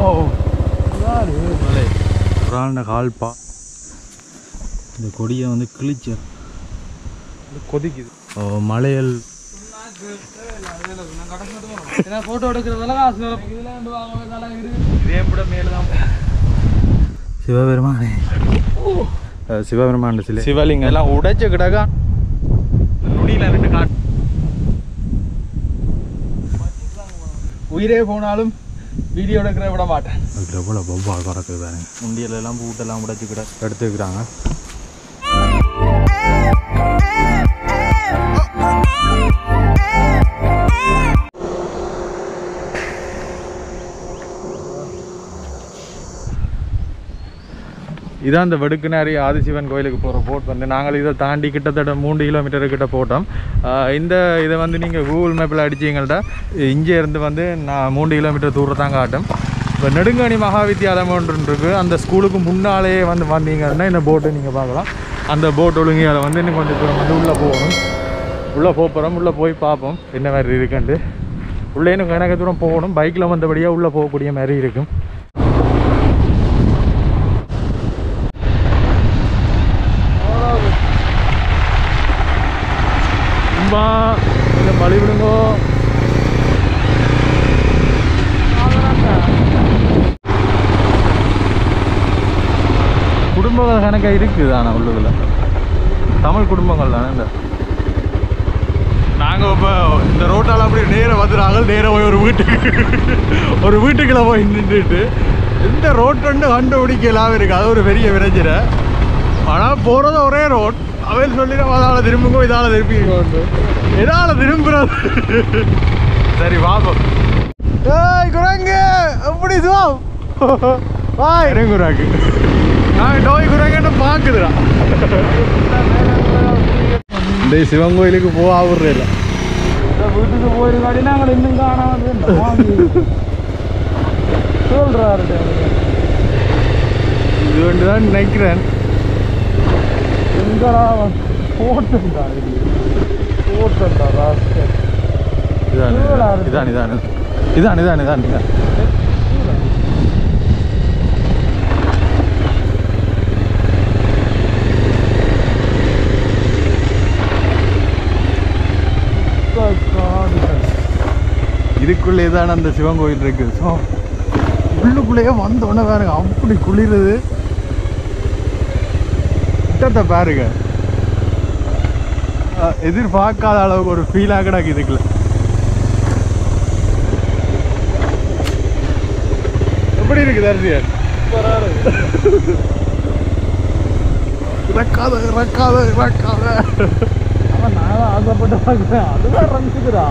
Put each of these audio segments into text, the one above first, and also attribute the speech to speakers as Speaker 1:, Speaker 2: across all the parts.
Speaker 1: மலை புறான கால்பா இந்த கொடியை வந்து கிழிச்ச.
Speaker 2: கொதிக்குது.
Speaker 1: ஓ, மலையல்.
Speaker 2: போட்டோ எடுக்கிறதெல்லாம் காசு இதே கூட மேலே தான்
Speaker 1: சிவபெருமானே சிவபெருமான் சிலை.
Speaker 2: சிவலிங்கம்.
Speaker 1: எல்லாம் உடைச்சு கிடக்கா
Speaker 2: நுனியில் ரெண்டு காட்டு. உயிரே போனாலும் வீடியோ எடுக்கிற விட மாட்டேன்.
Speaker 1: எவ்வளோ வௌவால் பறக்குது பாருங்க. முண்டியல் எல்லாம் பூட்டெல்லாம் உடைச்சு கிட எடுத்துக்கிறாங்க. இதான் இந்த வெடுக்குனாரி ஆதிசிவன் கோயிலுக்கு போகிற போட் வந்து நாங்கள் இதை தாண்டி கிட்டத்தட்ட மூன்று கிலோமீட்டருக்கிட்ட போட்டோம். இந்த இதை வந்து நீங்கள் கூகுள் மேப்பில் அடிச்சிங்கள்ட்ட இங்கே இருந்து வந்து நான் மூன்று கிலோமீட்டர் தூரம் தான் காட்டும். இப்போ நெடுங்கணி மகா வித்தியாலயம் ஒன்று இருக்குது அந்த ஸ்கூலுக்கு முன்னாலேயே வந்து வந்தீங்கன்னா இந்த போட்டை நீங்கள் பார்க்கலாம். அந்த போட் ஒழுங்கையால் வந்து இன்னும் கொஞ்சம் தூரம் வந்து உள்ளே போகணும். உள்ளே போகிறோம் உள்ளே போய் பார்ப்போம். என்ன மாதிரி இருக்குன்ட்டு. உள்ளே இன்னும் கணக்கு தூரம் போகணும். பைக்கில் வந்தபடியாக உள்ளே போகக்கூடிய மாதிரி இருக்கும். சும்மா இந்த மழை விடுங்கோ. குடும்பங்கள் கணக்காக இருக்குது ஆனால் உள்ளுக்குள்ள தமிழ் குடும்பங்கள் தானே இந்த? நாங்கள் இப்போ இந்த ரோட்டால் அப்படி நேராக வந்துடுறாங்க நேராக போய் ஒரு வீட்டுக்கு ஒரு வீட்டுக்குள்ள போய் நின்றுட்டு இந்த ரோட்டுன்னு கண்டுபிடிக்கலாம் இருக்குது அது ஒரு பெரிய விரைஞ்சிட ஆனால் போகிறது ஒரே ரோட் அவன் சொல்லிடும் அதால் திரும்புங்க இதால் திரும்பிங்க இதால் திரும்புறது? சரி வாபம் ஏய் குரங்கு எப்படி சுவா வா. குரங்கு. நான் டோய் குரங்குன்னு பார்க்குதுடா. இந்த சிவன் கோயிலுக்கு போக ஆகுறே இல்லை
Speaker 2: வீட்டுக்கு போயிருக்காடி நாங்கள் இன்னும் காணாம சொல்றாரு
Speaker 1: இது வேண்டி தான் நினைக்கிறேன்.
Speaker 2: எங்கடா போட்டுண்டா இது போட்டுண்டா ராஸ்கல்.
Speaker 1: இதான் இதான் இதான் இதான். இதான் இதான் இதுக்குள்ளே தான் அந்த சிவன் கோயில் இருக்கு. ஸோ உள்ளுக்குள்ளேயே வந்தோடனே பாருங்க அப்படி குளிருது. கிட்டத்தை பாருங்க. எதிர்பார்க்காத அளவுக்கு ஒரு ஃபீலாக கிடக்கு இதுக்குள்ள எப்படி இருக்கு தர்சியன் இறக்காத இறக்காத இறக்காத.
Speaker 2: அவன் நான் ஆசைப்பட்டு பார்க்குறேன். அதுதான் ரமிச்சுக்கிறா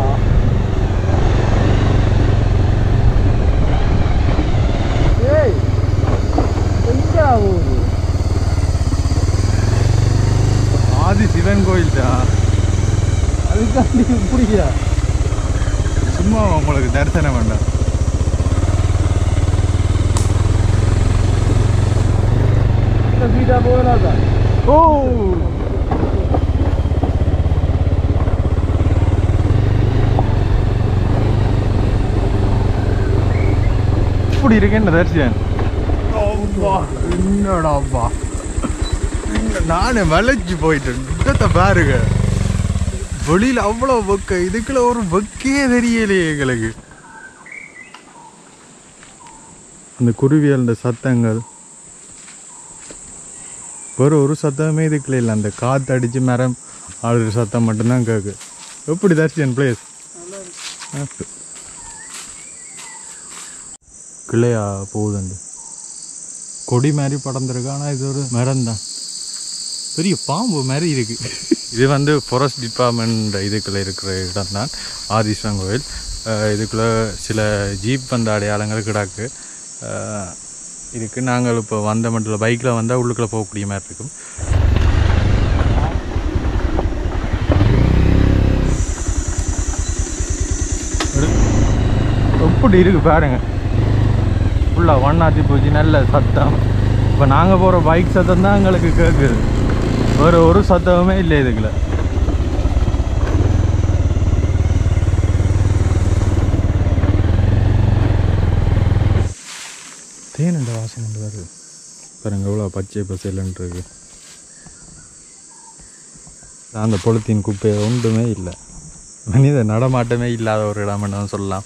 Speaker 2: ஏய் எங்கடா போகுது
Speaker 1: ஆதி சிவன் கோயில் தான்
Speaker 2: அதுக்காண்டி இப்படியா
Speaker 1: சும்மா உங்களுக்கு தரிசனம் வேண்டாம்
Speaker 2: வீட்டா போகலாதா?
Speaker 1: ஓ! இப்படி இருக்கேன் தரிசன் என்னடாப்பா நானே வளைச்சு போயிட்டேன். இடத்தை பாருங்க. வெளியில் அவ்வளோ வெக்க இதுக்குள்ள ஒரு வெக்கையே தெரியலையே எங்களுக்கு. அந்த குருவியல் அந்த சத்தங்கள். வேறு ஒரு சத்தமே இதுக்குள்ள இல்லை. அந்த காற்று அடித்து மரம் ஆடுற சத்தம் மட்டும்தான் கேட்கு எப்படி தர்ஷன் பிளேஸ் கிளையா போகுதுண்டு. கொடி மாதிரி படர்ந்துருக்கு. ஆனால் இது ஒரு மரம் தான் பெரிய பாம்பு மாதிரி இருக்கு. இது வந்து ஃபாரஸ்ட் டிபார்ட்மெண்ட் இதுக்குள்ள இருக்கிற இடம் தான் ஆதிஸ்வரன் கோயில். இதுக்குள்ள சில ஜீப் வந்த அடையாளங்கள் கிடக்கு. இதுக்கு நாங்கள் இப்போ வந்த மட்டும் பைக்கில் வந்தால் உள்ளுக்குள்ளே போகக்கூடிய மாதிரி இருக்கும். எப்படி இருக்கு பாருங்க. ஃபுல்லாக ஒன்னாத்தி பூச்சி நல்ல சத்தம். இப்போ நாங்கள் போகிற பைக் சத்தம் தான் எங்களுக்கு கேட்குது வேறு ஒரு சத்தமுமே இல்லை இதுக்குள்ள தேன் இந்த வாசனை கொண்டு வருது பாருங்க எவ்வளோ பச்சை பசைலன்ட்டு இருக்கு. அந்த பொலித்தீன் குப்பை ஒன்றுமே இல்லை. மனித நடமாட்டமே இல்லாத ஒரு இடம் தான் சொல்லலாம்.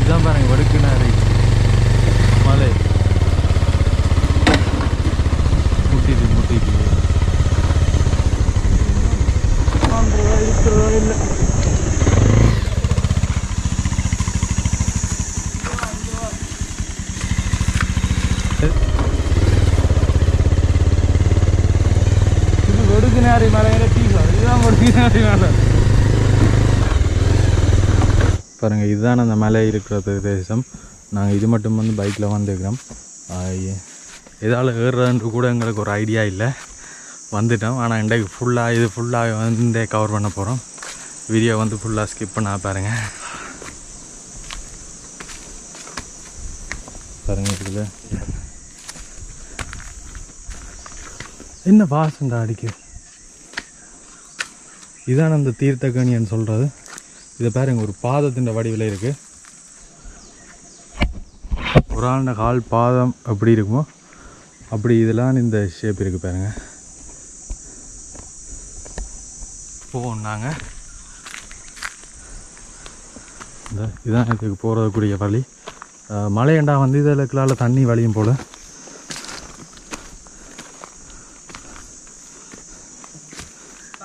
Speaker 1: இதான் பாருங்க வடுக்குனாரு மலை முட்டிது முட்டிது
Speaker 2: இருக்கிறதோ இல்லை கொடுக்குனாரி மலையில டீசல் இதுதான் கொடுக்குனாரி மலை.
Speaker 1: பாருங்க இதுதான் அந்த மலை இருக்கிற பிரதேசம். நாங்கள் இது மட்டும் வந்து பைக்கில் வந்துக்கிறோம் எதால் ஏறுறதுன்ட்டு கூட எங்களுக்கு ஒரு ஐடியா இல்லை. வந்துட்டோம். ஆனால் இன்றைக்கு ஃபுல்லாக இது ஃபுல்லாக வந்து கவர் பண்ண போகிறோம் வீடியோ வந்து ஃபுல்லாக ஸ்கிப் பண்ணா பாருங்க. பாருங்க இருக்குது என்ன வாசண்டா அடிக்குது? இதான் அந்த தீர்த்தக்கணியன்னு சொல்கிறது இதை பாருங்க ஒரு பாதத்தின் வடிவில் இருக்குது ஒரு ஆளுன கால் பாதம் எப்படி இருக்குமோ? அப்படி இதெல்லாம் இந்த ஷேப் இருக்குது பாருங்க. போவோம் நாங்கள் இந்த இதான் இதுக்கு போகிறதுக்குரிய வழி. அஹ் வந்து இதில் தண்ணி வழியும் போல்.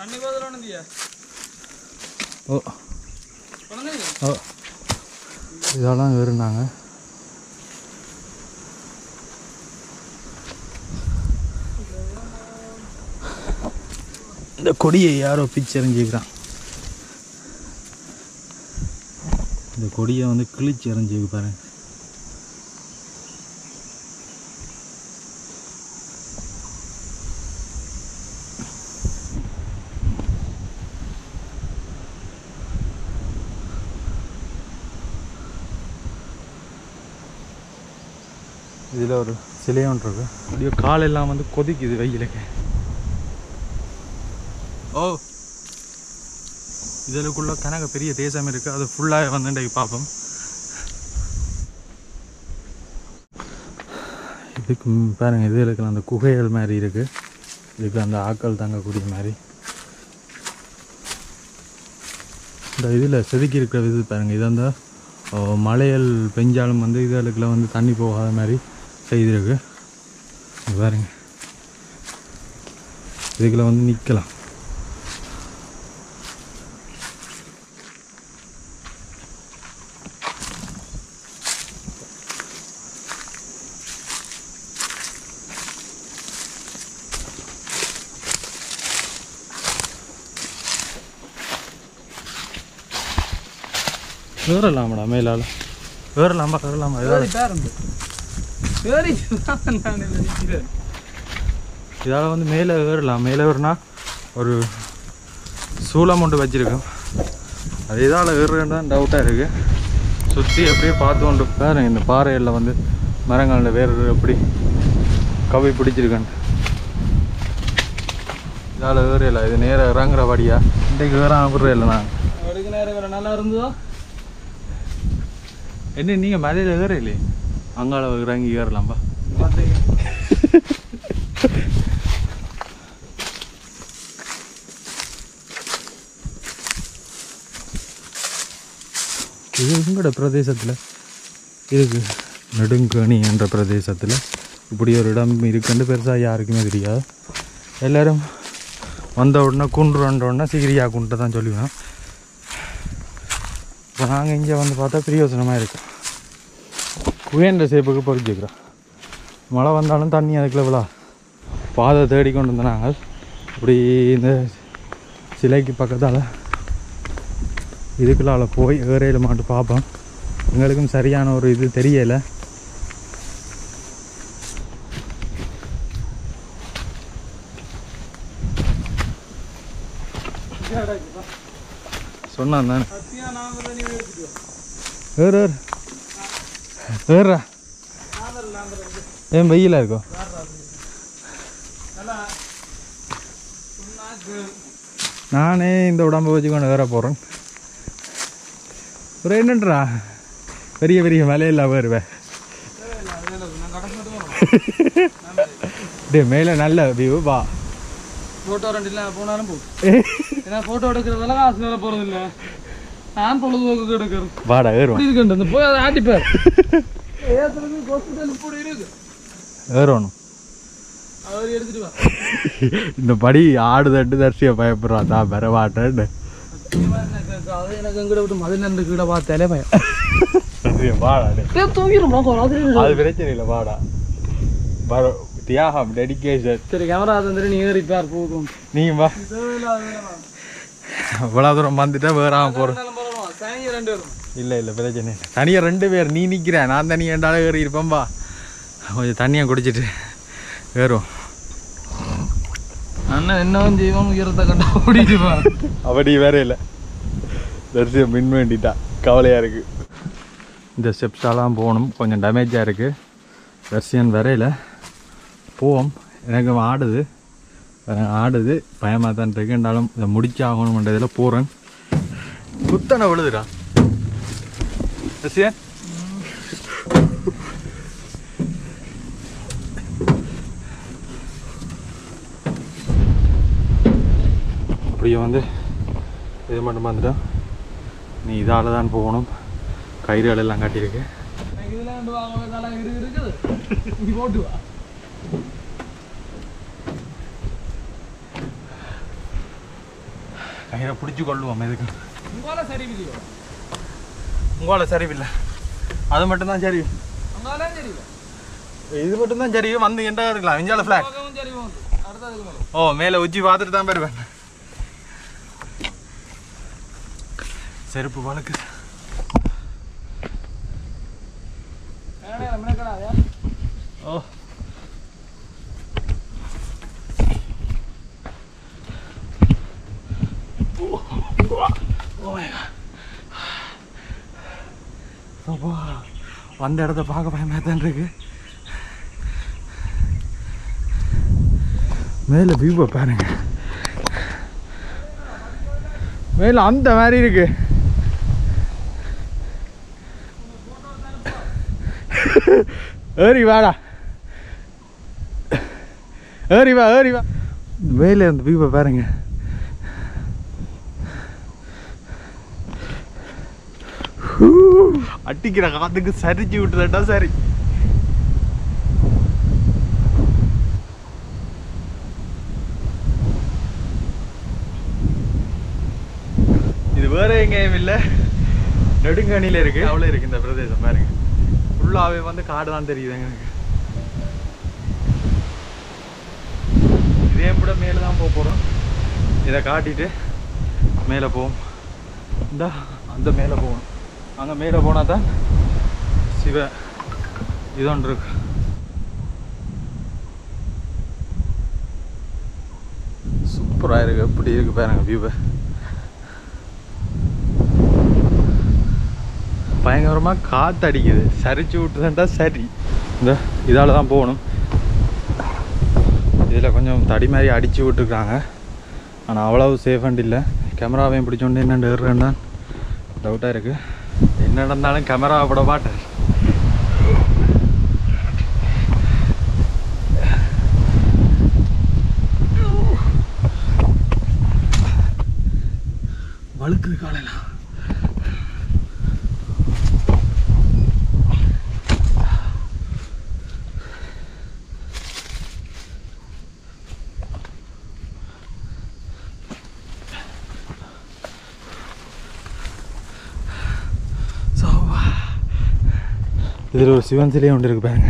Speaker 2: பதில் ஒன்றியா
Speaker 1: ஓ ஓ இதெல்லாம் ஏறுனாங்க இந்த கொடியை யாரோ பிச்செறிஞ்சிக்கிறான் இந்த கொடியை வந்து கிழிச்சு எறிஞ்சிக்கு பாருங்க சிலையும் இருக்கு. அப்படியே காலெல்லாம் வந்து கொதிக்குது வெயிலுக்கு. ஓ இதற்குள்ள கனக பெரிய தேசம் இருக்கு. அது ஃபுல்லாக வந்து இன்றைக்கு பார்ப்போம் இதுக்கு பாருங்க இது இருக்கிற அந்த குகைகள் மாதிரி இருக்கு. இதுக்கு அந்த ஆக்கள் தங்கக்கூடிய மாதிரி. இந்த இதில் செதுக்கி இருக்கிற இது பாருங்கள் இது அந்த ஓ, பெஞ்சாலும் வந்து இதுகளுக்குள்ள வந்து தண்ணி போகாத மாதிரி செய்திருக்கு. பாருங்க. இதுக்குள்ள வந்து நிற்கலாம் ஏறலாமாடா மேலால் ஏறலாமா ஏறலாமா
Speaker 2: சரி பேருந்து சரி நான் நினைக்கிறேன்
Speaker 1: இதால் வந்து மேலே ஏறலாம். மேலே ஏறினா ஒரு சூளம் ஒன்று வச்சிருக்கோம். அது இதால் ஏறுறேன்னு டவுட்டாக இருக்குது சுற்றி அப்படியே பார்த்து கொண்டு பாருங்க. இந்த பாறையில் வந்து மரங்களில் வேறு எப்படி கவி பிடிச்சிருக்கேன் இதால் ஏறல. இது நேராக இறங்குறபடியா இன்றைக்கு ஏறாம விடுறேன் நான்.
Speaker 2: அவருக்கு நேரம் வேற நல்லா இருந்ததோ?
Speaker 1: என்ன நீங்கள் மலையில் ஏறலையே? அங்காள இறங்கி ஏறலாம்பா
Speaker 2: பார்த்தீங்க
Speaker 1: இது உங்களோட பிரதேசத்தில்? இருக்கு. நெடுங்கணி என்ற பிரதேசத்தில். இப்படி ஒரு இடம் இருக்குன்னு பெருசாக யாருக்குமே தெரியாது. எல்லோரும் வந்த உடனே குன்று வந்த உடனே சிகிரியா குன்றை தான் சொல்லுவேன். இப்போ நாங்கள் இங்கே வந்து பார்த்தா பிரியோசனமாக இருக்குது குவேன்ற சேப்புக்கு பொறிச்சிக்கிறோம். மழை வந்தாலும் தண்ணி அதுக்குள்ள விழா. பாதை தேடி கொண்டு வந்த நாங்கள் இப்படி இந்த சிலைக்கு பக்கத்தால் இதுக்குள்ளால் போய் ஏறையில் மாட்டு பார்ப்போம். எங்களுக்கும் சரியான ஒரு இது தெரியலை. சொன்னான் தானே. ஏறு. ஏறு ஏன் வெயிலாக இருக்கும் நானே இந்த உடம்பை வச்சுக்கொண்டு வேற போகிறேன் ஒரு என்னன்றா? பெரிய பெரிய மலையில் வருவேன் டே மேலே நல்ல வியூ வா.
Speaker 2: ஃபோட்டோ ரெண்டு இல்லை போனாலும் ஏன்னா ஃபோட்டோ எடுக்கிறதெல்லாம் காசு வேலை போகிறது இல்லை நான் பொழுதுபோக்கு எடுக்கிறேன்.
Speaker 1: வாடா ஏறுவான்
Speaker 2: இப்படி இருக்கு இந்த போய் அதை ஆட்டிப்பார். ஏத்துறது ஹாஸ்பிட்டல் இப்படி இருக்கு
Speaker 1: ஏறணும்
Speaker 2: அவர் எடுத்துட்டு வா.
Speaker 1: இந்த படி ஆடு தட்டு தரிசியை பயப்படுறான் தான் பெற மாட்டேன்னு
Speaker 2: சத்தியமா எனக்கு அது எனக்கு எங்கிட்ட விட்டு மதில் நின்று கீழே பார்த்தாலே பயம். அது
Speaker 1: பிரச்சனை இல்லை வாடா. தியாகம் டெடிகேஷன்
Speaker 2: சரி கேமரா தந்துட்டு நீ ஏறிப்பார் போகும்.
Speaker 1: நீங்கள் வா. இவ்வளோ தூரம் வந்துட்டா வேற
Speaker 2: வரும்
Speaker 1: இல்லை இல்லை பிரச்சனை இல்லை. தனியாக ரெண்டு பேர். நீ நிற்கிறேன் நான் தனியாக ரெண்டாலும் ஏறி இருப்பேன்பா கொஞ்சம் தண்ணியை குடிச்சிட்டு ஏறும்
Speaker 2: அண்ணன் என்ன ஜீவன் உயரத்தை கண்டா ஓடிட்டு பா
Speaker 1: அப்படி வேற இல்லை. தரிசியம் மின் வேண்டிட்டா. கவலையாக இருக்குது இந்த ஸ்டெப்ஸாலாம் போகணும். கொஞ்சம் டேமேஜாக இருக்குது தரிசியன் வரையில போவோம். எனக்கு ஆடுது. ஆடுது. பயமாக தான் இருக்கு. இருந்தாலும் இதை முடிச்சாகணுன்றதில் போகிறேன் குத்தனை விழுதுடா. ரசியன் அப்படியே வந்து இது மட்டும் வந்துட்டோம் நீ இதால் தான் போகணும். கயிறுகள் எல்லாம் கட்டியிருக்கு. கயிறை பிடிச்சி கொள்ளுவோம் எதுக்கு
Speaker 2: உங்களால
Speaker 1: சரிவில்லை அது மட்டும்தான் சரி. இது மட்டும்தான் சரி. வந்து எண்டா இருக்கலாம். இஞ்சால ஃப்ளாக் ஓ மேலே உச்சி பார்த்துட்டு தான் போயிருவேன் செருப்பு வழக்கு
Speaker 2: வேணே மினக்கடாதே
Speaker 1: ஓ அப்பா, வந்த இடத்த பார்க்க பயமாக தான் இருக்கு. மேலே வியூவை பாருங்க. மேலே அந்த மாதிரி இருக்கு. ஏறி வாடா. ஏறி வா ஏறி வா. மேலே அந்த வியூவை பாருங்க. அடிக்கிற காத்துக்கு சரிச்சு விட்டுதட்டா சரி. இது வேற எங்கேயும் இல்லை. நெடுங்கணியில் இருக்கு. அவ்வளோ இருக்கு இந்த பிரதேசம் பாருங்க. ஃபுல்லாகவே வந்து காடு தான் தெரியுது எனக்கு இதே கூட மேலே தான் போக போகிறோம் இதை காட்டிட்டு மேலே போவோம். இந்த அந்த மேலே போகணும். அங்கே மேலே போனால் தான் சிவ இதொன்று இருக்கு சூப்பராக இருக்கு எப்படி இருக்கு பாருங்க வியூவை பயங்கரமாக காற்று அடிக்குது. சரிச்சு விட்டுதான்டா சரி. இந்த இதால் தான் போகணும். இதில் கொஞ்சம் தடி மாதிரி அடித்து விட்டுருக்காங்க. ஆனால் அவ்வளவு சேஃப் அண்ட் இல்லை. கேமராவையும் பிடிச்சோண்டு என்னென்னு ஏறுறேன்னா டவுட்டாக இருக்குது என்ன நடந்தாலும் கேமரா விட மாட்டேன். வழுக்குது காலையில் ஸோ இதில் ஒரு சிவன் சிலையே ஒன்று இருக்கு பாருங்க.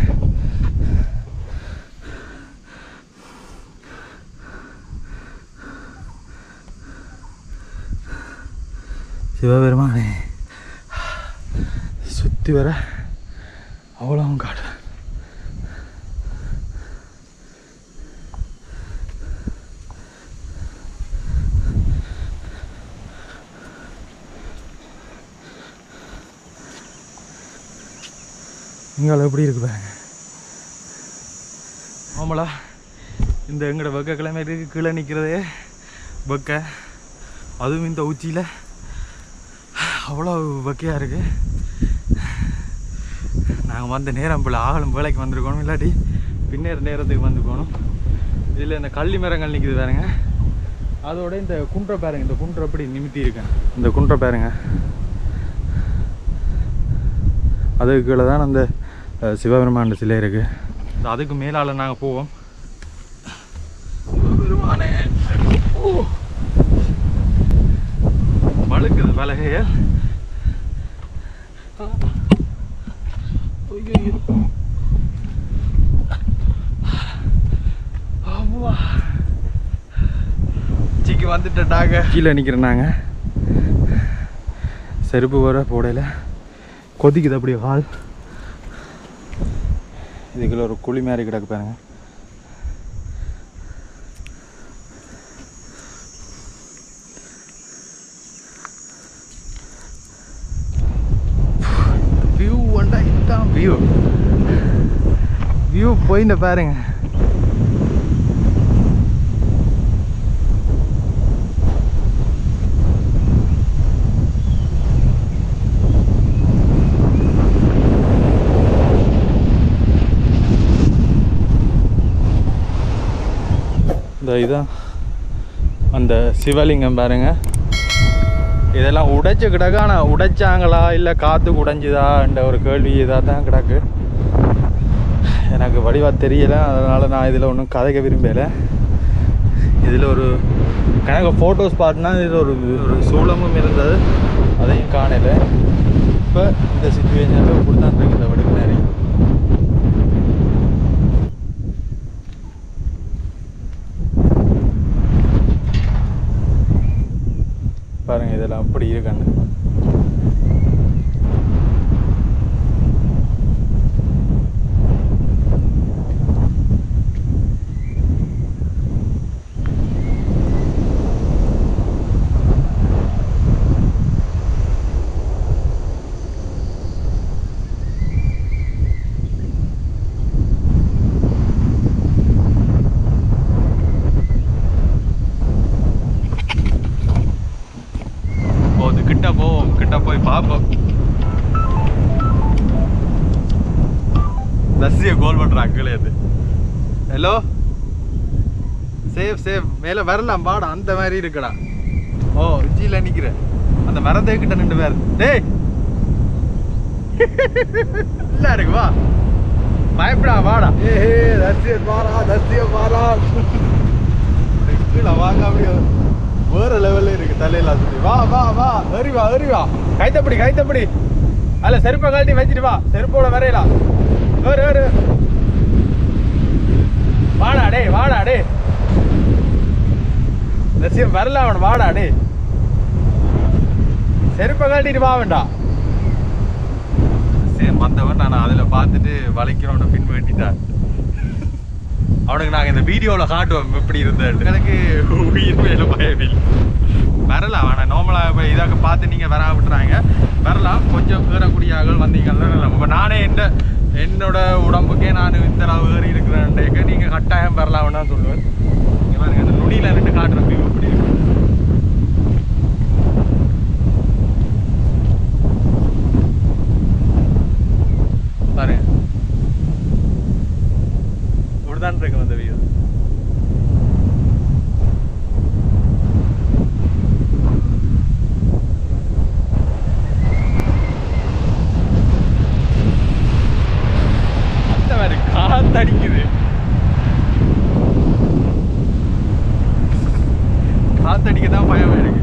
Speaker 1: சிவபெருமானே சுற்றி வர அவ்வளவும் காடு எப்படி இருக்கு பாருங்க. ஆமலா இந்த எங்களோட வெக்க கிழமை இருக்கு கீழே நிற்கிறதே வெக்க. அதுவும் இந்த உச்சியில். அவ்வளோ வக்கையாக இருக்குது நாங்கள் வந்த நேரம் போல் ஆகலும் வேலைக்கு வந்திருக்கணும் இல்லாட்டி பின்னேற நேரத்துக்கு வந்து போகணும் இதில் இந்த கள்ளி மரங்கள் நிற்கிது பாருங்க. அதோட இந்த குன்றை பாருங்க இந்த குன்றை அப்படி நிமித்தி இருக்கேன் இந்த குன்றை பாருங்க. அதுக்கு கீழே தான் அந்த சிவபெருமான் சிலை இருக்கு. இந்த அதுக்கு மேலால் நாங்கள் போவோம். சிவபெருமானே. வழுக்குது அவ்வா உச்சிக்கு வந்துட்டாங்க கீழே நிற்கிறேன் நாங்கள் செருப்பு வர போடையில் கொதிக்குது அப்படியே கால் இதுக்குள்ள ஒரு குழி மாதிரி கிடக்கு பாருங்க. வியூ வண்டா இதுதான் வியூ வியூ போயிட்டு பாருங்க. இதான். அந்த சிவலிங்கம் பாருங்க. இதெல்லாம் உடைச்சு கிடக்கு. ஆனால் உடைச்சாங்களா? இல்லை காற்று உடைஞ்சுதான்ற ஒரு கேள்வி இதாக தான் கிடக்கு. எனக்கு வடிவாக தெரியல. அதனால் நான் இதில் ஒன்றும் கதைக்க விரும்பலை. இதில் ஒரு கணக்கு ஃபோட்டோஸ் ஸ்பாட்னா இதில் ஒரு ஒரு சூளமும் இருந்தது. அதையும் காணலை. இப்போ இந்த சுச்சுவேஷனில் இப்படி தான் இருக்கு இந்த வடிவு நேரம் பாருங்க இதெல்லாம் அப்படி இருக்கான்னு போகுது கிட்ட போவோம் கிட்ட போய் பார்ப்போம் தசிய கோல் பண்ற அங்கிளே அது. ஹலோ சேஃப் சேஃப் மேல வரலாம். பாடம் அந்த மாதிரி இருக்குடா. ஓ உச்சியில நிக்கிற. அந்த மரத்தை கிட்ட நின்று வேற டேய்! நல்லா இருக்கு வா. பயப்படா வாடா. ஏ தசியன் வாடா தசியன் வாடா கீழே வாங்க அப்படியே. வேற லெவல்ல இருக்கு தலையில சுத்தி. வா வா வா. ஏறி வா ஏறி வா கைத்தப்படி கைத்தப்படி. அல்ல செருப்பை கழட்டி வச்சுட்டு வா. செருப்போட வரையலாம் ஏறு ஏறு. வாடா டேய் வாடா டேய். ரசியம் வரல அவன் வாடா டேய். செருப்பை கழட்டிட்டு வா வேண்டாம் வந்தவன் நான் அதில் பார்த்துட்டு வளைக்கிறவனை பின் வேண்டிட்டான் அவனுக்கு நாங்கள் இந்த வீடியோவில் காட்டுவோம் எப்படி இருந்தேன் எனக்கு உயிர் மேல பயம் இல்லை. வரலாம். ஆனால் நார்மலாக இப்போ இதாக பார்த்து நீங்கள் வர விட்டுறாங்க. வரலாம். கொஞ்சம் ஏறக்கூடிய ஆகல் வந்தீங்கன்னா நம்ம நானே என்ன என்னோட உடம்புக்கே நான் இந்த அளவு ஏறி இருக்கிறேன்டேக்க நீங்கள் கட்டாயம் வரலாம்னு தான் சொல்லுவேன். இங்கே பாருங்கள் அந்த நுனியில் ரெண்டு காட்டுற வியூ எப்படி இருக்கு பாருங்க இப்படிதான் இருக்கு அந்த வியூ அந்த மாதிரி காத்தடிக்குது காத்தடிக்க தான் பயமா இருக்கு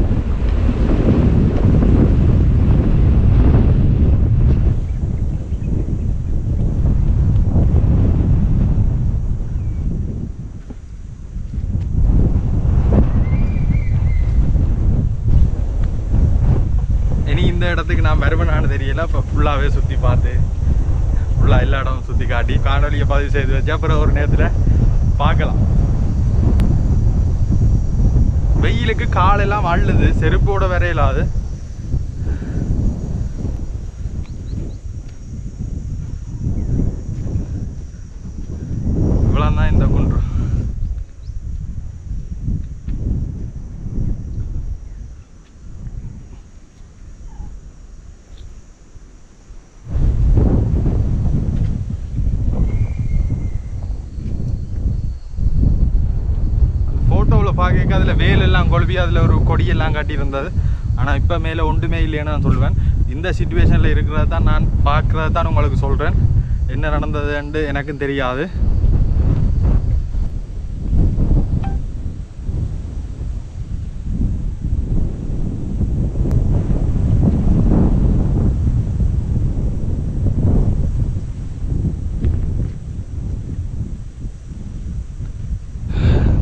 Speaker 1: இனி இந்த இடத்துக்கு நான் வருவனான்னு தெரியல இப்போ ஃபுல்லாகவே சுற்றி பார்த்து ஃபுல்லாக எல்லா இடமும் சுற்றி காட்டி காணொலியை பதிவு செய்து வச்சு அப்புறம் ஒரு நேரத்தில் பார்க்கலாம். வெயிலுக்கு காலெல்லாம் வாழுது செருப்போட வரையிலாது இவ்வளோ தான் இந்த குன்று கொழுவி அதில் ஒரு கொடியெல்லாம் காட்டியிருந்தது. ஆனால் இப்போ மேலே ஒன்றுமே இல்லைன்னு நான் சொல்லுவேன் இந்த சுச்சுவேஷனில் இருக்கிறத தான் நான் பார்க்குறத தான் உங்களுக்கு சொல்கிறேன் என்ன நடந்ததுன்ட்டு எனக்கும் தெரியாது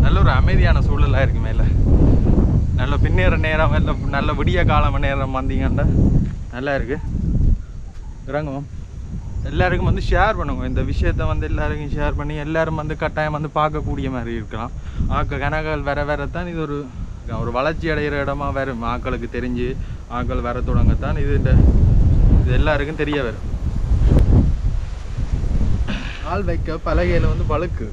Speaker 1: நல்ல ஒரு அமைதியான சூழலாக இருக்கு மேலே நல்ல பின்னேற நேரம் நல்ல நல்ல மணி நேரம் வந்தீங்கன்னா நல்லா இருக்கு இறங்குவோம். எல்லாருக்கும் வந்து ஷேர் பண்ணுங்க. இந்த விஷயத்த வந்து எல்லாருக்கும் ஷேர் பண்ணி எல்லாரும் வந்து கட்டாயம் வந்து பார்க்கக்கூடிய மாதிரி இருக்கலாம். ஆக்க கனகள் வர வரத்தான் இது ஒரு ஒரு வளர்ச்சி அடைகிற இடமா வரும். ஆக்களுக்கு தெரிஞ்சு ஆக்கள் வர தொடங்கத்தான் இது இந்த இது எல்லாருக்கும் தெரிய வரும். ஆள் வைக்க பலகையில் வந்து வழுக்கு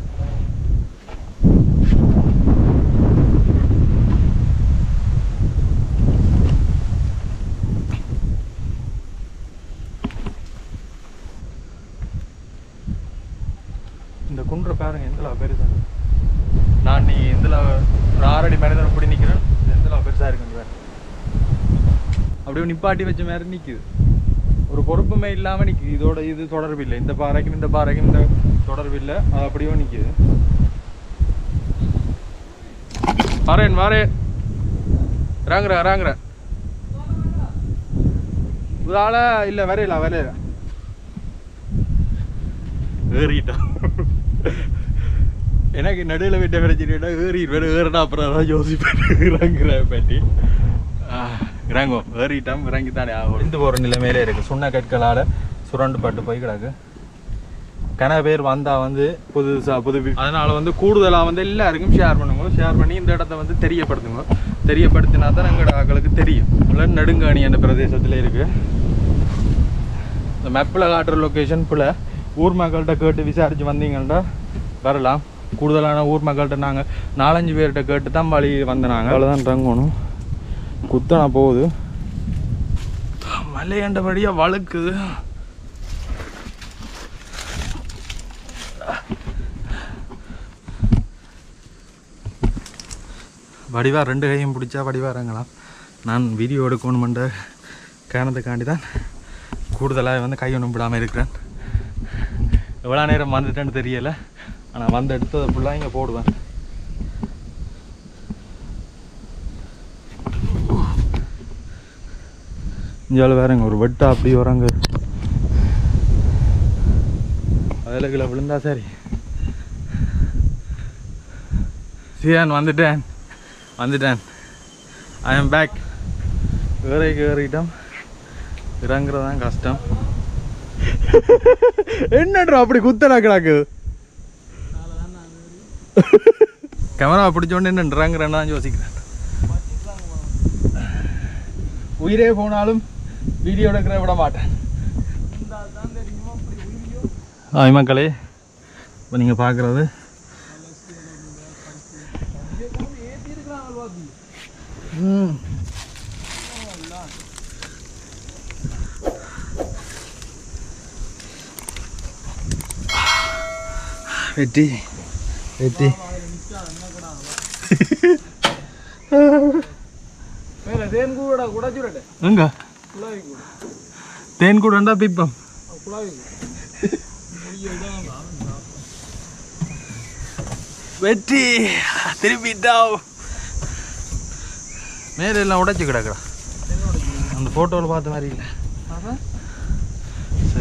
Speaker 1: இந்த குன்றை பாருங்க எந்தளவு பெருசா நான் நீ எந்தல ஒரு ஆறடி மனிதன் இப்படி நிற்கிறேன் இது எந்தளவு பெருசா இருக்குன்னு பாரு அப்படியே நிப்பாட்டி வச்ச மாதிரி நிக்குது ஒரு பொறுப்புமே இல்லாம நிக்குது இதோட இது தொடர்பு இல்லை இந்த பாறைக்கும் இந்த பாறைக்கும் இந்த தொடர்பு இல்லை அது அப்படியும் நிக்குது வரேன் வரேன் இறாங்குற இறங்குற இதால இல்ல வரையில வரையல ஏறிட்டான் எனக்கு நடுவில் விட்ட பிரச்சனைனா ஏறி ஏறினா அப்புறம் தான் யோசிப்பேன் இறங்குற பற்றி இறங்கும். ஏறிட்டோம் இறங்கி தானே ஆகும் இந்த போகிற நிலைமையிலே இருக்குது சுண்ண கற்களால் சுரண்டு பட்டு போய் கிடக்கு. கன பேர் வந்தா வந்து புதுசா புது அதனால வந்து கூடுதலாக வந்து எல்லாருக்கும் ஷேர் பண்ணுங்க. ஷேர் பண்ணி இந்த இடத்த வந்து தெரியப்படுத்துங்க. தெரியப்படுத்தினா தான் எங்களோட ஆக்களுக்கு தெரியும். உள்ள நெடுங்காணி என்ற பிரதேசத்தில் இருக்கு. இந்த மேப்பில் காட்டுற லொக்கேஷன் புல ஊர் மக்கள்கிட்ட கேட்டு விசாரிச்சு வந்தீங்கன்னா வரலாம். கூடுதலான ஊர் மக்கள்கிட்ட நாங்கள் நாலஞ்சு பேர்கிட்ட கேட்டு தான் வழி வந்த நாங்கள் அவ்வளோதான் இறங்கணும். குத்தனா போகுது. மலையண்டபடியாக வழுக்குது வடிவா ரெண்டு கையும் பிடிச்சா வடிவா இறங்கலாம். நான் வீடியோ எடுக்கணுமென்ற காரணத்துக்காண்டி தான் கூடுதலாக வந்து கை ஒன்றும் விடாமல் இருக்கிறேன். எவ்வளோ நேரம் வந்துட்டேன்னு தெரியலை. ஆனால் வந்து எடுத்ததை ஃபுல்லாக இங்கே போடுவேன். இங்கே வேறங்க ஒரு வெட்டா அப்படி வராங்க. அதில் கீழே விழுந்தா சரி. சியான் வந்துட்டேன். வந்துட்டேன். I am back ஏறைக்கு ஏறிட்டோம். இறங்குறதான் கஷ்டம். என்னடா அப்படி குத்தடா கிடக்கு? கேமரா பிடிச்சோன்னு என்ன இறங்குறேன்னா யோசிக்கிறேன். உயிரே போனாலும் வீடியோ எடுக்கிற விட மாட்டேன். ஆய் மக்களே இப்போ நீங்கள் பார்க்குறது ம். வெட்டி வெட்டி.
Speaker 2: மேல தேன் கூட குடைச்சுடட்டே
Speaker 1: எங்க? தேன் கூடண்டா பிப்பம்.
Speaker 2: குழாவி
Speaker 1: வெட்டி திருப்பிட்டாவ் மேல எல்லாம் உடைச்சு கிடக்குறா அந்த ஃபோட்டோவில் பார்த்த மாதிரி இல்லை.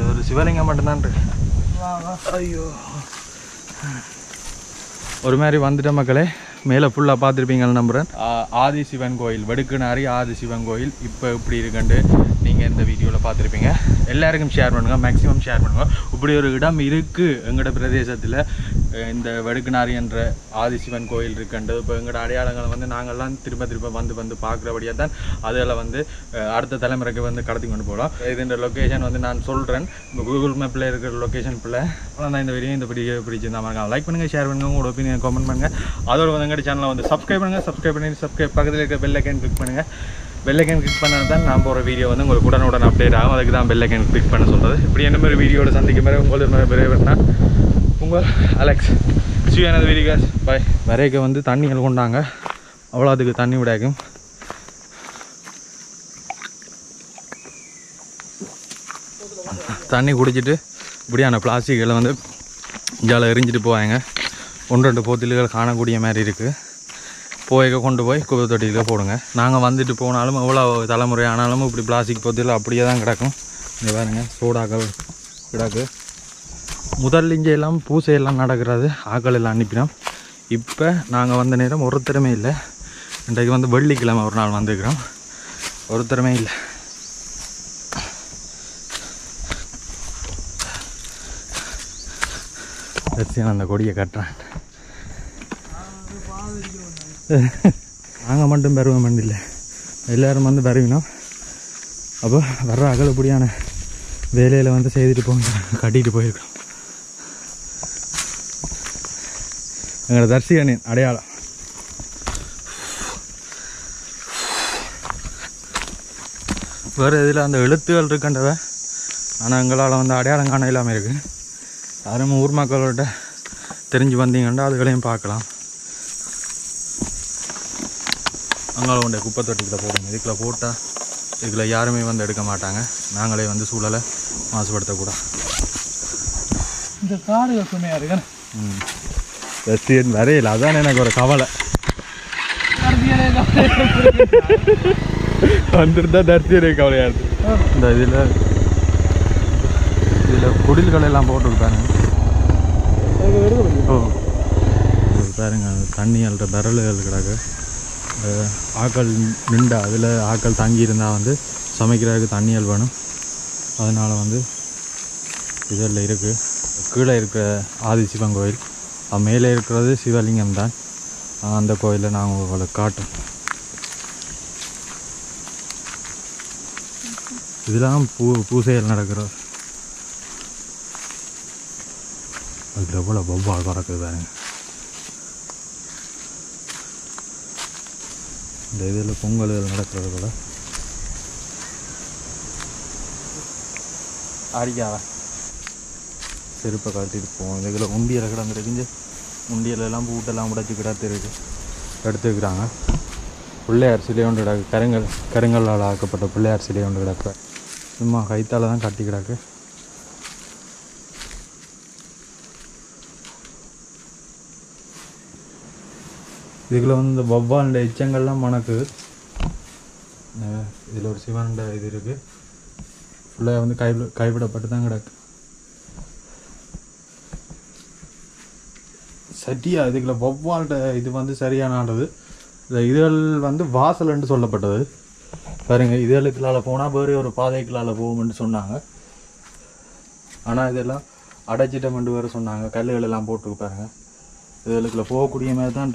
Speaker 1: ஒரு சிவலிங்கம் மட்டும்தான் இருக்கு. ஐயோ. ஒரு மாதிரி வந்துட்ட மக்களே. மேலே ஃபுல்லாக பார்த்துருப்பீங்கன்னு நம்புகிறேன் ஆதி சிவன் கோயில் வடுக்குனாரி ஆதி சிவன் கோயில். இப்போ இப்படி இருக்குன்ட்டு நீங்கள் இந்த வீடியோவில் பார்த்துருப்பீங்க. எல்லாருக்கும் ஷேர் பண்ணுங்கள் மேக்ஸிமம் ஷேர் பண்ணுங்கள் இப்படி ஒரு இடம் இருக்குது எங்களோட பிரதேசத்தில். இந்த வடுக்குனாரி என்ற ஆதிசிவன் கோயில் இருக்குன்றது. இப்போ எங்களோட அடையாளங்களை வந்து நாங்கள்லாம் திரும்ப திரும்ப வந்து வந்து பார்க்குறபடியாக தான் அதில் வந்து அடுத்த தலைமுறைக்கு வந்து கடத்தி கொண்டு போகலாம் இதுன்ற லொக்கேஷன் வந்து நான் சொல்கிறேன் கூகுள் மேப்பில் இருக்கிற லொக்கேஷன் பிள்ளை அவ்வளோதான் இந்த வீடியோ இந்த பிடிக்க பிடிச்சிருந்தா மறக்காம லைக் பண்ணுங்கள் ஷேர் பண்ணுங்கள் உங்களோட ஒப்பீனியன் கமெண்ட் பண்ணுங்கள் அதோட வந்து எங்கள் சேனலை வந்து சப்ஸ்கிரைப் பண்ணுங்கள் சப்ஸ்கிரைப் பண்ணி சப்ஸ்கிரைப் பக்கத்தில் இருக்க பெல் ஐக்கன் கிளிக் பண்ணுங்கள் பெல்லைக்கன் கிளிக் பண்ணால் தான் நான் போகிற வீடியோ வந்து உங்களுக்கு உடனுடன் அப்டேட் ஆகும். அதுக்கு தான் பெல்லைக்கன் கிளிக் பண்ண சொல்கிறது இப்படி என்ன மாதிரி வீடியோவில் சந்திக்கும் மாதிரி உங்களுக்கு மாதிரி விரைவுனா உங்கள் அலெக்ஸ் சி எனது வீடியோஸ் பாய் வரைக்க வந்து தண்ணி கொண்டாங்க. அவ்வளோ அதுக்கு தண்ணி விடாக்கும் தண்ணி குடிச்சிட்டு இப்படியான பிளாஸ்டிக்களை வந்து இஞ்சால எரிஞ்சிட்டு போவாங்க. ஒன்று ரெண்டு போத்தில்கள் காணக்கூடிய மாதிரி இருக்குது போய்க்க கொண்டு போய் குப்பை தொட்டியில் போடுங்க. நாங்கள் வந்துட்டு போனாலும் எவ்வளோ தலைமுறை ஆனாலும் இப்படி பிளாஸ்டிக் பொத்தில் அப்படியே தான் கிடக்கும். இங்கே பாருங்கள் சூடாக்கள் கிடக்கு. முதல் இங்கே எல்லாம் பூசை எல்லாம் நடக்கிறது ஆக்கள் எல்லாம் அனுப்பினோம். இப்போ நாங்கள் வந்த நேரம் ஒருத்தருமே இல்லை. இன்றைக்கு வந்து வெள்ளிக்கிழமை ஒரு நாள் வந்துருக்கிறோம். ஒருத்தருமே இல்லை. சரி அந்த கொடியை கட்டுறேன். நாங்கள் மட்டும் பெறுவோம் இல்லை எல்லாரும் வந்து பெறுவினோம் அப்போ வர்ற அகலப்படியான வேலையில் வந்து செய்துட்டு போங்க. கட்டிகிட்டு போயிருக்கோம் எங்களோட தர்சிகனின் அடையாளம். வேறு இதில் அந்த எழுத்துகள் இருக்கின்றவ ஆனால் எங்களால் வந்து அடையாளம் காண இல்லாமல் இருக்குது யாரும் ஊர் மக்களோட தெரிஞ்சு வந்தீங்கன்னா அதுகளையும் பார்க்கலாம். அங்கால கொண்ட குப்பை தொட்டிக்குள்ள போடுங்க. இதுக்குள்ள போட்டால் இதில் யாருமே வந்து எடுக்க மாட்டாங்க. நாங்களே வந்து சூழலை மாசுபடுத்தக்கூடாது.
Speaker 2: இந்த காடு சுமையாக இருக்கு
Speaker 1: ம். ரசிகன் வரையில். அதான் எனக்கு ஒரு கவலை. வந்துருந்தா தரிசியரே கவலையாக இருக்கு. இந்த இதில் இதில் குடில்கள் எல்லாம் போட்டுருக்காங்க ஓ. பாருங்க தண்ணி அல்ற பரலுகள் கிடக்கு. ஆக்கள் நின்றா அதில் ஆக்கள் தங்கி இருந்தால் வந்து சமைக்கிறதுக்கு தண்ணியல் வேணும் அதனால் வந்து இதில் இருக்குது கீழே இருக்கிற ஆதிசிவன் கோயில். மேலே இருக்கிறது சிவலிங்கம் தான். அந்த கோயிலை நாங்கள் உங்களுக்கு காட்டும் இதெல்லாம் பூ பூசைகள் நடக்கிறது அதில் எவ்வளோ வௌவால் பறக்குது பாருங்க. இந்த இதில் பொங்கல்கள் நடக்கிறது கூட. அடிக்காவா செருப்பை கழட்டிட்டு போவோம். இதில் உண்டியலை கிடந்துருக்கு முண்டியலெல்லாம் பூட்டெல்லாம் உடைச்சி கிடத்து இருக்கு. எடுத்துக்கிறாங்க பிள்ளையார் சிலை ஒன்று கிடக்கு. கருங்கல் கருங்கல்லால் ஆக்கப்பட்ட பிள்ளையார் சிலை ஒன்று கிடக்கு. சும்மா கைத்தால தான் கட்டி கிடக்கு. இதுக்குள்ள வந்து இந்த வவ்வால் எச்சங்கள்லாம் மணக்குது இதில் ஒரு சிவனுடைய இது இருக்குது ஃபுல்லாக வந்து கை கைவிடப்பட்டு தான் கிடக்கு. சரியா இதுக்குள்ள வவ்வால்ட இது வந்து சரியானது இந்த இதழ் வந்து வாசல்ன்னு சொல்லப்பட்டது. பாருங்க இதழுக்களால் போனால் வேறு ஒரு பாதைகளால் போகும்னு சொன்னாங்க. ஆனால் இதெல்லாம் அடைச்சிட்டமெண்டு வேறு சொன்னாங்க. கல்லுகள் எல்லாம் போட்டு பாருங்க. இதழுக்குள்ள போகக்கூடிய மாதிரி தான்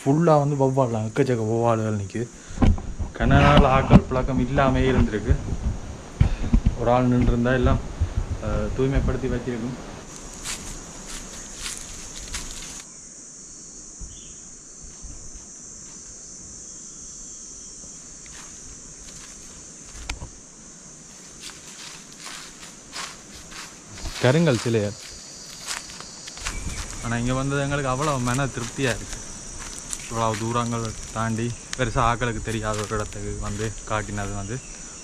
Speaker 1: ஃபுல்லாக வந்து வவ்வாலாம் எக்கச்சக்க வவ்வால்கள் நிற்குது கனநாள் ஆக்கள் பழக்கம் இல்லாமே இருந்திருக்கு. ஒரு ஆள் நின்றுருந்தா எல்லாம் தூய்மைப்படுத்தி வச்சிருக்கும். கருங்கல் சிலையர் ஆனால் இங்கே வந்தது எங்களுக்கு அவ்வளோ மன திருப்தியாக இருக்குது இவ்வளோ தூரங்கள் தாண்டி பெருசாக ஆக்களுக்கு தெரியாத ஒரு இடத்துக்கு வந்து காட்டினது வந்து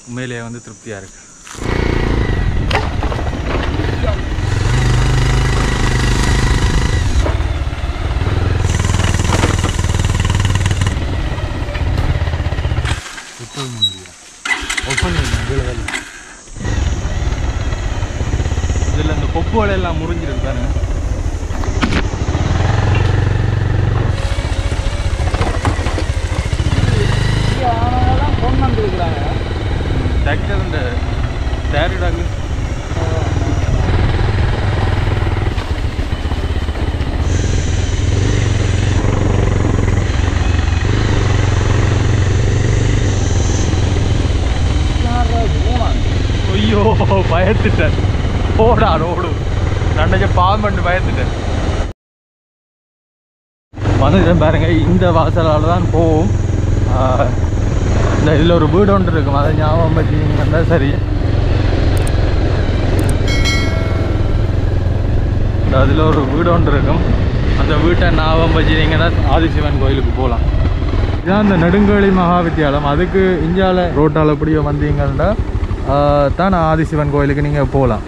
Speaker 1: உண்மையிலேயே வந்து திருப்தியாக இருக்குது கொப்புகளை எல்லாம் முறிஞ்சிருக்கு பாருங்க
Speaker 2: ஆனாலும் கொண்டு வந்துருக்குறாங்க
Speaker 1: தைக்கிறது இந்த சேரிடாக்கு ஐயோ பயத்துட்டேன் ஓடா ஓடு பாவம் பாம்பண்டு பயத்துட்டேன் வந்துட்டேன் பாருங்க இந்த வாசலால் தான் போவோம் இந்த இதில் ஒரு வீடு ஒன்று இருக்கும் அதை ஞாபகம் வச்சுக்கிங்கன்னா சரி. அதில் ஒரு வீடு ஒன்று இருக்கும். அந்த வீட்டை ஞாபகம் வச்சுனீங்கன்னா ஆதிசிவன் கோயிலுக்கு போகலாம். இதான் அந்த நெடுங்கோழி மகாவித்தியாலயம். அதுக்கு இந்தியாவில் ரோட்டால் எப்படியோ வந்தீங்கன்னா தான் ஆதிசிவன் கோயிலுக்கு நீங்கள் போகலாம்.